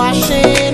washing.